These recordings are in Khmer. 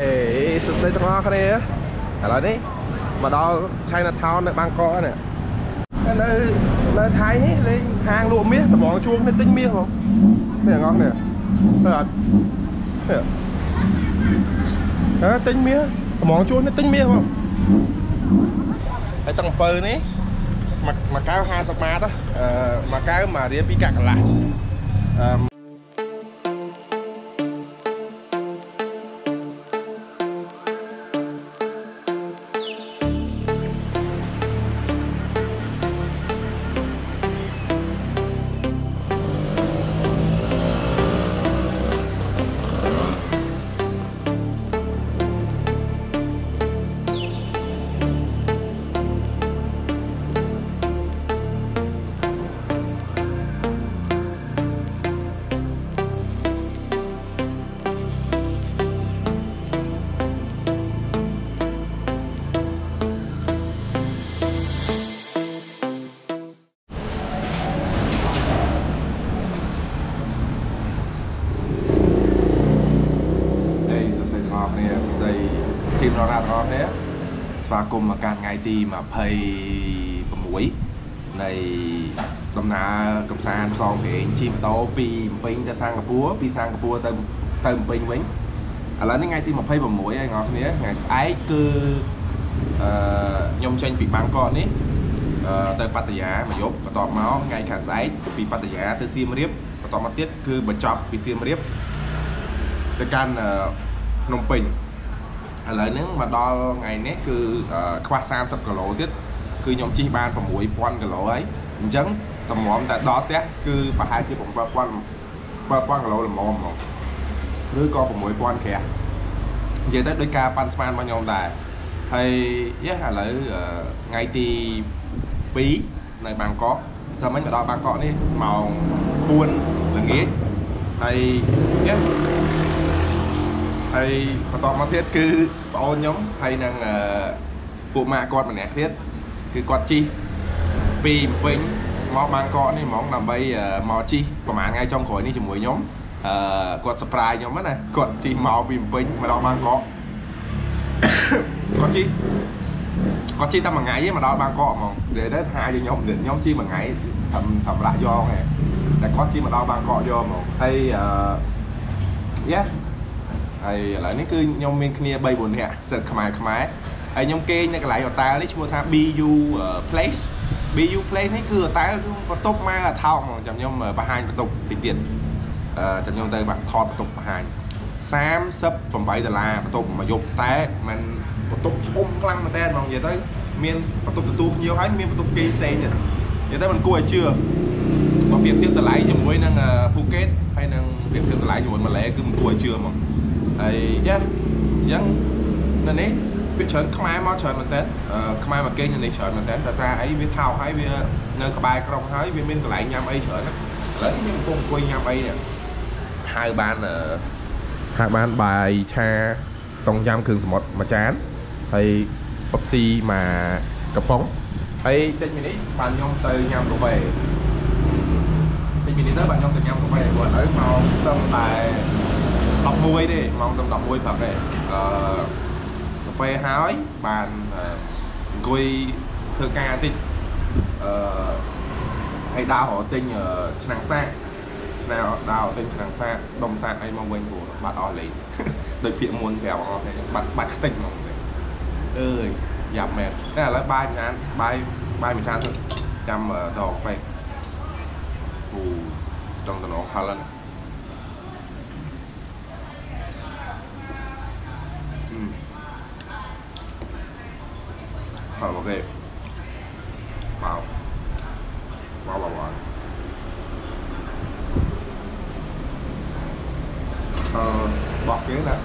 អេសួស្តីទាំងអស់គ្នាឥឡូវនេះមកដល់ China Town នៅបាងកកនេះនៅនៅថៃនេះលេងហាងលក់មាសតម្រងជួងនេះទិញមាសហ្មងនេះទាំងអស់គ្នាទៅអត់នេះអើទិញមាសតម្រងជួងនេះទិញមាសហ្មងហើយទាំងអំពៅនេះមកមកកៅ50បាតអឺមកកៅមករៀលពីកាក់កន្លះអឺអេ ធីមរ៉ាទាំងអស់គ្នាស្វាគមន៍មកកាន់ថ្ងៃទី26នៃដំណើរកំសាន្តផ្សងព្រេងជិះម៉ូតូពីភ្នំពេញទៅសិង្ហបុរីពីសិង្ហបុរីទៅទៅភ្នំពេញវិញឥឡូវនេះថ្ងៃទី26ហើយទាំងអស់គ្នាថ្ងៃស្អែកគឺអឺខ្ញុំចេញពីបាងកកនេះអឺទៅប៉ាតាយាមកយប់បន្ទាប់មកថ្ងៃខាងស្អែកពីប៉ាតាយាទៅសៀមរាបបន្ទាប់មកទៀតគឺបញ្ចប់ពីសៀមរាបទៅកាន់អឺភ្នំពេញ ឥឡូវហ្នឹងមកដល់ថ្ងៃនេះគឺអឺខ្វះ30គីឡូទៀតគឺខ្ញុំជិះបាន6000គីឡូហើយអញ្ចឹងតម្រាំតែដល់ផ្ទះគឺប្រហែលជា7000 7000គីឡូល្មមហ្មងឬក៏6000ក្រាស់និយាយទៅដោយការប៉ាន់ស្មានរបស់ខ្ញុំដែរហើយយេឥឡូវអឺថ្ងៃទី2នៅបាងកកសិនមិញមកដល់បាងកកនេះម៉ោង4ល្ងាចហើយយេ ហើយបន្តមកទៀតគឺប្អូនខ្ញុំហើយនឹងអឺពួកម៉ាក់គាត់ម្នាក់ទៀតគឺគាត់ជិះពីភ្នំពេញមកបាងកកនេះហ្មងដើម្បីអឺមកជិះប្រហែលថ្ងៃចុងក្រោយនេះជាមួយខ្ញុំអឺគាត់ surprise ខ្ញុំហ្នឹងណាគាត់ជិះមកពីភ្នំពេញមកដល់បាងកកគាត់ជិះគាត់ជិះតែមួយថ្ងៃទេមកដល់បាងកកហ្មងនិយាយទៅថាឲ្យខ្ញុំខ្ញុំជិះមួយថ្ងៃធ្វើធ្វើរះយកហ្នឹងតែគាត់ជិះមកដល់បាងកកយកហ្មងហើយអឺយ៉ា ហើយឥឡូវនេះគឺខ្ញុំមានគ្នា3 4នាក់សិតខ្មែរខ្មែរហើយខ្ញុំគេងនៅកន្លែងហូតែលនេះឈ្មោះថា BU Place BU Place នេះគឺហូតែលគឺបន្ទប់មកអាថោកហ្មងចាំខ្ញុំបង្ហាញបន្ទប់តិចទៀតអឺចាំខ្ញុំទៅបាក់ថតបន្ទប់បង្ហាញ38ដុល្លារបន្ទប់មួយយប់តែมันបន្ទប់ធំខ្លាំងមែនតើហ្មងនិយាយទៅមានបន្ទប់ទទួលភ្ញៀវហើយមានបន្ទប់គេងផ្សេងទៀតនិយាយទៅมันគួរឲ្យជឿបើប្រៀបធៀបតម្លៃជាមួយនឹងភូកេតហើយនឹងប្រៀបធៀបតម្លៃជាមួយម៉ាឡេគឺមិនគួរឲ្យជឿហ្មង ហើយយ៉ាអញ្ចឹងនៅនេះវាច្រើនខ្មែរមកច្រើនមែនតើខ្មែរមកគេងនៅនេះច្រើនមែនតើដោយសារអីវាថោកហើយវានៅក្បែរក្រុងហើយវាមានកន្លែងញ៉ាំអីច្រើនណាឥឡូវនេះខ្ញុំកំពុងអង្គុយញ៉ាំអីនេះហៅបានអឺហៅបានបាយឆាតុងយ៉ាំគ្រឿងសមុទ្រមួយចានហើយប៉ុបស៊ីមកកំប៉ុងហើយចេញពីនេះបានខ្ញុំទៅញ៉ាំកាហ្វេចេញពីនេះទៅបានខ្ញុំទៅញ៉ាំកាហ្វេព្រោះឥឡូវមកត្រឹមតែ 11ទេម៉ោងត្រឹម11ប្រាប់ទេអឺកាហ្វេហើយបានអឺអង្គុយធ្វើការតិចអឺហើយដើររកទិញអឺឆ្នាំងសាកណាដើររកទិញឆ្នាំងសាកដុំសាកអីមកវិញព្រោះបាត់អស់លេងដូចពាក្យមុនប្រាប់អស់ទេបាត់បាត់ខ្ទេចហ្មងទេអើយយ៉ាប់មែនតែឥឡូវបាយមួយចានបាយបាយមួយចានទៅចាំអឺទៅកាហ្វេអូចង់តំណងផលហ្នឹង Ờ, ok. Vào. Vào vào vào. Ờ, bọt cái nè.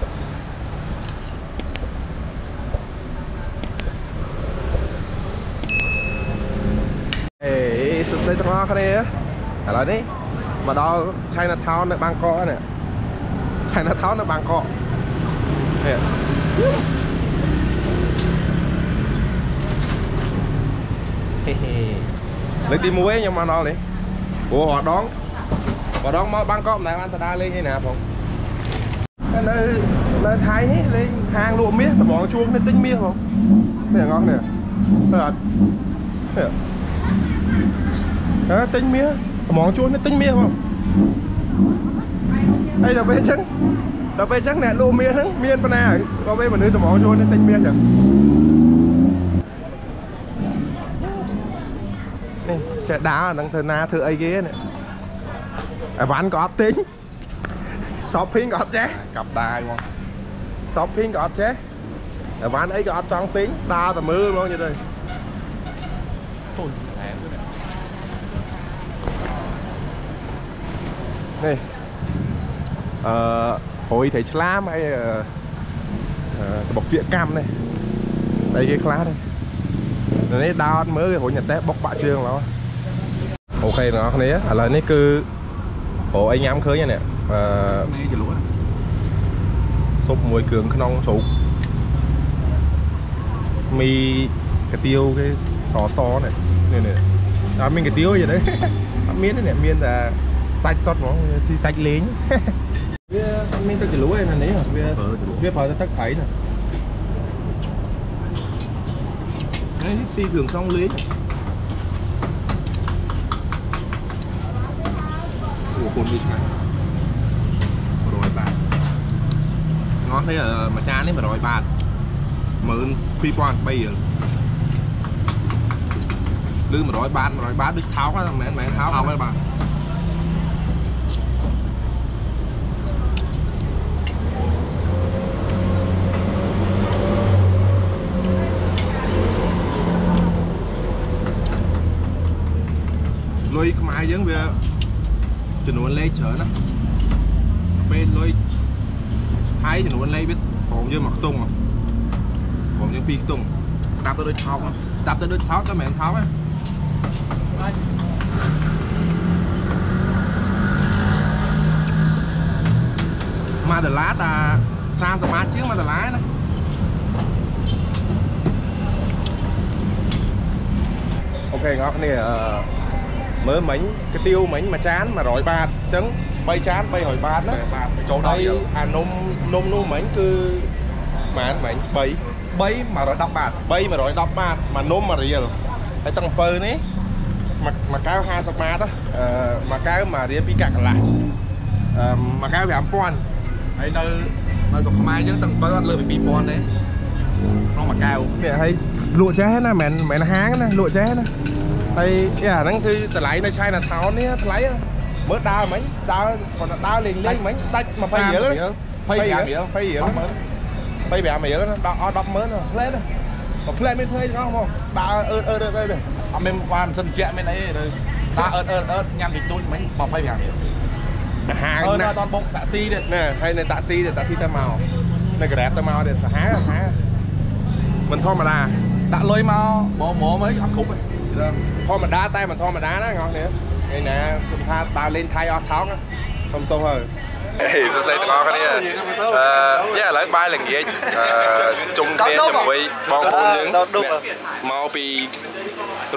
អេសួស្តីទាំងអស់គ្នាឥឡូវនេះមកដល់ China Town នៅបាងកកនេះ China Town នៅបាងកកនេះហេហេ លើកទី1ខ្ញុំមកដល់នេះអូរដងរដងមកបាងកកម្ដងបានទៅដើរលេងឯណាផងនៅនៅថៃនេះលេងហាងលក់មាសតម្ងជួងនេះទិញមាសហ្មងនេះបងនេះឃើញអត់នេះអើទិញមាសតម្ងជួងនេះទិញមាសហ្មងហើយដល់ពេលអញ្ចឹងដល់ពេលអញ្ចឹងអ្នកលក់មាសហ្នឹងមានប៉ុណ្ណាក៏ពេលមនុស្សតម្ងជួងនេះទិញមាសអញ្ចឹងនេះ ចេះដើរហ្នឹងធ្វើណាធ្វើអីគេនេះអីវ៉ាន់ក៏អត់ទិញ shopping ក៏អត់ចេះកាប់ដាវហ្មង shopping ក៏អត់ចេះអីវ៉ាន់អីក៏អត់ចង់ទិញដើរតែមើលហ្មងយល់ទៅទុនហែមទៅនេះនេះអឺព្រួយត្រីឆ្លាមហើយអឺអឺសបុកជាកម្មនេះតែគេខ្លះនេះនេះដើរអត់មើលគេរុញតែបុកបាក់ជើងឡោះ អូខេបងប្អូនគ្នាឥឡូវនេះគឺព្រោះអីញ៉ាំឃើញហ្នឹងនេះអឺនេះជាលក់ស៊ុបមួយគ្រឿងក្នុងជ្រូកមីកាទៀវគេសសនេះនេះនេះអត់មានកាទៀវទេទេអត់មានទេនេះមានតែសាច់សុតហ្មងស៊ីសាច់លេងវាអត់មានទឹកជ្រលក់ទេនៅនេះវាវាប្រើតែទឹកត្រីណានេះស៊ីគ្រឿងក្នុងលេង អូគុណវាឆ្ងាញ់100បាតងស់នេះអឺមួយចាននេះ100បាត12003រៀលឬ100បាត100បាតដូចថោកហ្នឹងមិនមែនមិនមែនថោកថោកទេបាទលុយខ្មែរយើងវា ចំនួនលេខច្រើនណាពេលលុយហើយចំនួនលេខវាក្រុមយើងមកខ្ទង់ក្រុមយើងពីរខ្ទង់ដាប់ទៅដូចថោកហ្នឹងដាក់ទៅដូចថោកតែមិនមែនថោកទេមួយដុល្លារតា30បាតជាងមួយដុល្លារណាអូខេបងប្អូនគ្នាអឺ មើលមិញកាទៀវមិញមួយចាន100បាតអញ្ចឹង3ចាន300បាតណាបាទចូលចូលដដល់យអានំនំនោះមិញគឺប៉ុន្មានមិញ3 3 110បាត3 110បាតមួយនំមួយរៀលហើយទឹកអំពៅនេះមួយមួយកែវ50បាតណាអឺមួយកែវមួយរៀល2កាក់កន្លះអឺមួយកែវ5000ហើយនៅនៅស្រុកខ្មែរយើងទាំងបើអត់លើពី2000ទេក្នុងមួយកែវនេះហើយលក់ចេះណាមិនមែនមិនហាងណាលក់ចេះណា ហើយអាហ្នឹងគឺតម្លៃនៅ China Town នេះថ្លៃណាមើលដើរមិញដើរគាត់ដើរលេងលេងមិញដាច់20រៀលណា20រៀល20រៀល20រៀល100000 25រៀលណាដល់អស់100000ណាផ្លែណាបើផ្លែមានធ្វើអីទាំងអស់មកដើរអឺតអឺតអឺតអឺតអត់មានបានមិនសិនជាក់មានអីទេដើរអឺតអឺតអឺតញ៉ាំតិចតួចមិញ25រៀលហាងអឺណានៅអត់បុកតាក់ស៊ីទៀតណែហើយនៅតាក់ស៊ីទៀតតាក់ស៊ីទៅមកនៅ Grab ទៅមកទៀតសាហាវសាហាវមិនធម្មតា ដាក់លុយមកមកមកអីអត់គ្រប់ទេធម្មតាតែមិនធម្មតាណាបងប្អូនថ្ងៃណាខ្ញុំថាដើរលេងថៃអស់ថោកណាសុំទោសហើយហេសរសេរទាំងអស់គ្នាអឺយ៉ាឥឡូវបាយល្ងាចអឺជុំគ្នាជាមួយបងប្អូនយើងអ្នកមកពី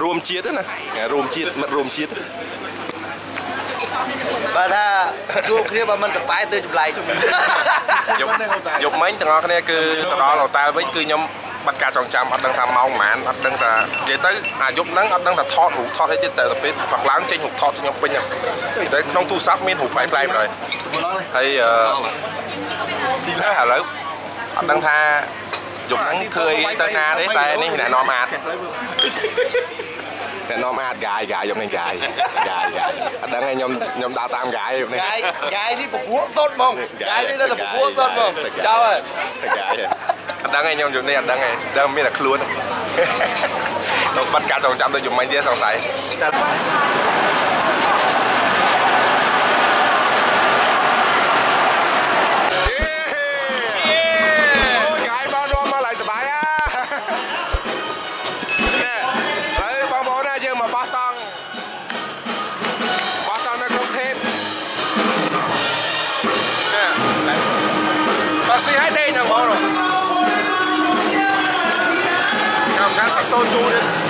រួមជាតិណារួមជាតិមិត្តរួមជាតិបើថាជួបគ្នាបើមិនតបែទៅចម្លែកយប់យប់មិញទាំងអស់គ្នាគឺទៅដល់ហូតែលវិញគឺខ្ញុំ បាត់ការចងចាំអត់ដឹងថាម៉ោងប៉ុន្មានអត់ដឹងថានិយាយទៅអាយប់ហ្នឹងអត់ដឹងថាថតរូបថតអីទៀតតែទៅពេលបាក់ឡើងចេញរូបថតខ្ញុំពេញហ្នឹងតែក្នុងទូរស័ព្ទមានរូបផ្លែផ្លែម្ដងហើយអឺជីឡាឥឡូវអត់ដឹងថាយប់ហ្នឹងធ្វើអីទៅណាទេតែនេះអ្នកនាំអាតអ្នកនាំអាតកាយកាយយប់នេះកាយកាយកាយអត់ដឹងទេខ្ញុំខ្ញុំដើរតាមកាយយប់នេះកាយកាយនេះពពួកសុតហ្មងកាយនេះនៅតែពពួកសុតហ្មងចោលហើយតែកាយអត់ ដឹងទេខ្ញុំយប់នេះអត់ដឹងទេដឹងមានតែខ្លួននោះបាត់ការចងចាំទៅយប់មិញទៀតសង្ស័យ Jordan.